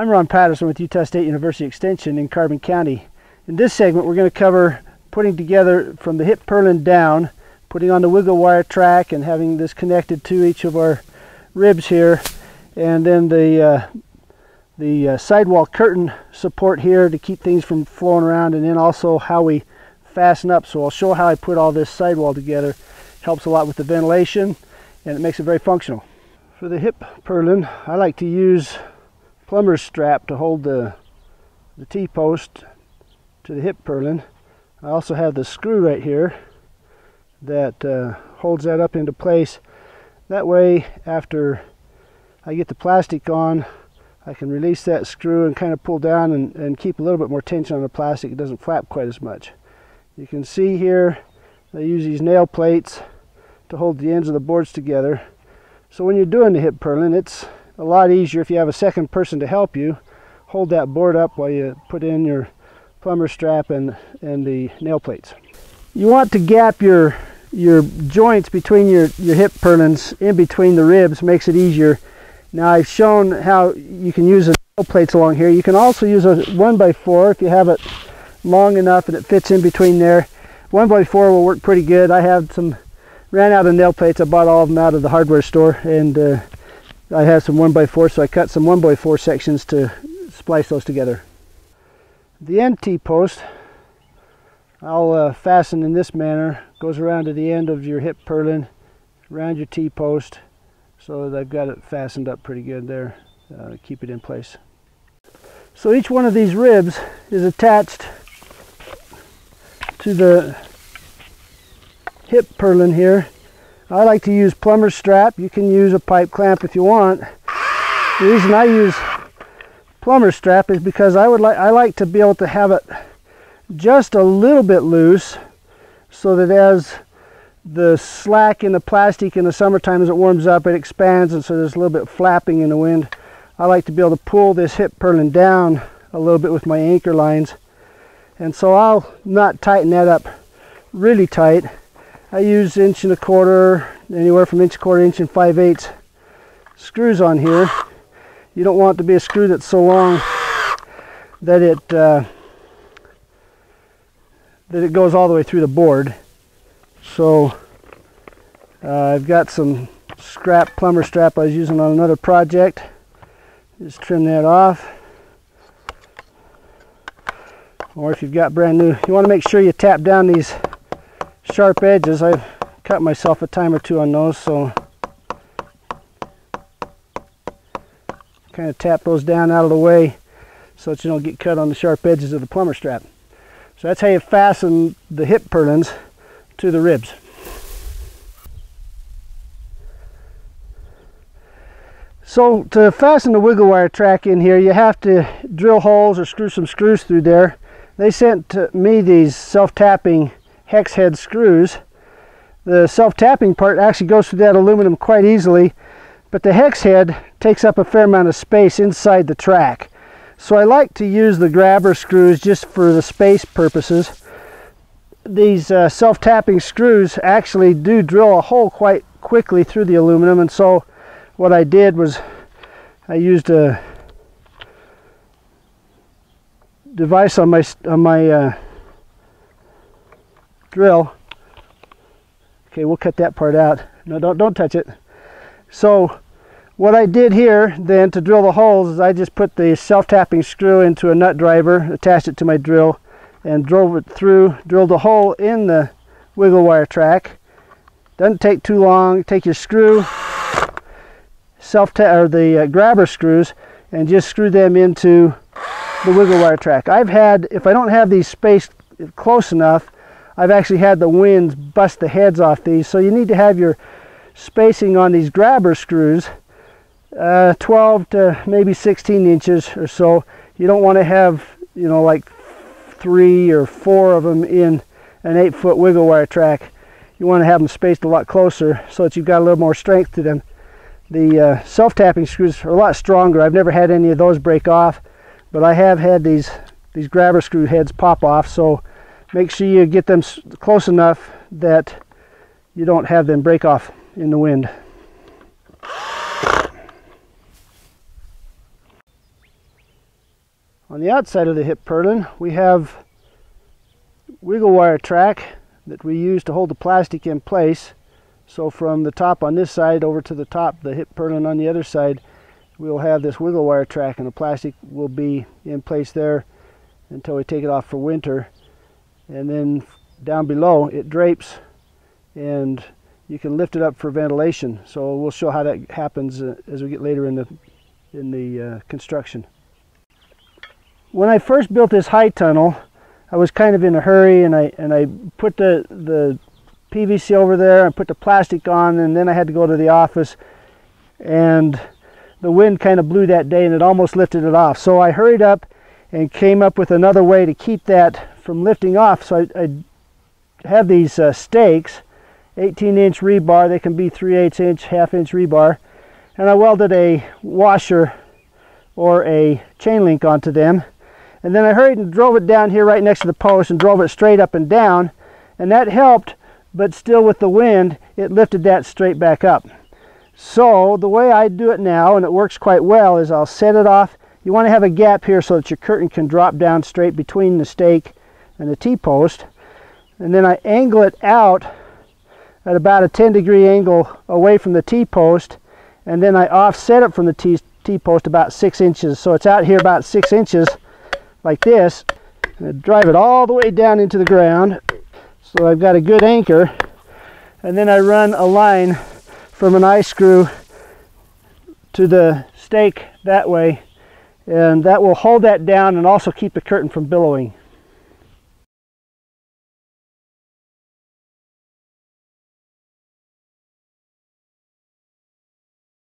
I'm Ron Patterson with Utah State University Extension in Carbon County. In this segment we're going to cover putting together from the hip purlin down, putting on the wiggle wire track and having this connected to each of our ribs here and then the uh, the uh, sidewall curtain support here to keep things from flowing around and then also how we fasten up. So I'll show how I put all this sidewall together. Helps a lot with the ventilation and it makes it very functional. For the hip purlin, I like to use plumber's strap to hold the, the T-post to the hip purlin. I also have the screw right here that uh, holds that up into place. That way, after I get the plastic on, I can release that screw and kind of pull down and, and keep a little bit more tension on the plastic. It doesn't flap quite as much. You can see here, I use these nail plates to hold the ends of the boards together. So when you're doing the hip purlin, it's a lot easier if you have a second person to help you hold that board up while you put in your plumber strap and, and the nail plates. You want to gap your your joints between your, your hip purlins in between the ribs makes it easier. Now I've shown how you can use the nail plates along here. You can also use a 1x4 if you have it long enough and it fits in between there. 1x4 will work pretty good. I have some, ran out of nail plates. I bought all of them out of the hardware store and uh, I have some 1x4 so I cut some 1x4 sections to splice those together. The end T-post I'll uh, fasten in this manner goes around to the end of your hip purlin around your T-post so that I've got it fastened up pretty good there uh, keep it in place. So each one of these ribs is attached to the hip purlin here I like to use plumber strap. You can use a pipe clamp if you want. The reason I use plumber strap is because I would like I like to be able to have it just a little bit loose so that as the slack in the plastic in the summertime as it warms up it expands and so there's a little bit flapping in the wind. I like to be able to pull this hip purlin down a little bit with my anchor lines and so I'll not tighten that up really tight I use inch and a quarter, anywhere from inch and a quarter, inch and five eighths screws on here. You don't want it to be a screw that's so long that it uh, that it goes all the way through the board. So uh, I've got some scrap plumber strap I was using on another project. Just trim that off. Or if you've got brand new, you want to make sure you tap down these sharp edges. I've cut myself a time or two on those, so kind of tap those down out of the way so that you don't get cut on the sharp edges of the plumber strap. So that's how you fasten the hip purlins to the ribs. So to fasten the wiggle wire track in here, you have to drill holes or screw some screws through there. They sent me these self-tapping hex head screws. The self-tapping part actually goes through that aluminum quite easily, but the hex head takes up a fair amount of space inside the track. So I like to use the grabber screws just for the space purposes. These uh, self-tapping screws actually do drill a hole quite quickly through the aluminum and so what I did was I used a device on my on my uh, drill. Okay, we'll cut that part out. No, don't, don't touch it. So what I did here then to drill the holes is I just put the self-tapping screw into a nut driver, attached it to my drill, and drove it through, drilled a hole in the wiggle wire track. Doesn't take too long. Take your screw, self or the uh, grabber screws, and just screw them into the wiggle wire track. I've had, if I don't have these spaced close enough, I've actually had the winds bust the heads off these. So you need to have your spacing on these grabber screws uh, 12 to maybe 16 inches or so. You don't want to have, you know, like three or four of them in an eight foot wiggle wire track. You want to have them spaced a lot closer so that you've got a little more strength to them. The uh, self-tapping screws are a lot stronger. I've never had any of those break off, but I have had these these grabber screw heads pop off. So make sure you get them close enough that you don't have them break off in the wind. On the outside of the hip purlin, we have wiggle wire track that we use to hold the plastic in place. So from the top on this side over to the top, the hip purlin on the other side, we'll have this wiggle wire track and the plastic will be in place there until we take it off for winter. And then down below it drapes and you can lift it up for ventilation. So we'll show how that happens uh, as we get later in the in the uh, construction. When I first built this high tunnel, I was kind of in a hurry and I and I put the the PVC over there and put the plastic on and then I had to go to the office and the wind kind of blew that day and it almost lifted it off. So I hurried up and came up with another way to keep that from lifting off. So I, I have these uh, stakes, 18 inch rebar, they can be 3 8 inch, half inch rebar, and I welded a washer or a chain link onto them and then I hurried and drove it down here right next to the post and drove it straight up and down. And that helped, but still with the wind, it lifted that straight back up. So the way I do it now, and it works quite well, is I'll set it off. You want to have a gap here so that your curtain can drop down straight between the stake and the T-post. And then I angle it out at about a 10 degree angle away from the T-post. And then I offset it from the T-post about six inches. So it's out here about six inches like this and drive it all the way down into the ground so I've got a good anchor and then I run a line from an eye screw to the stake that way and that will hold that down and also keep the curtain from billowing.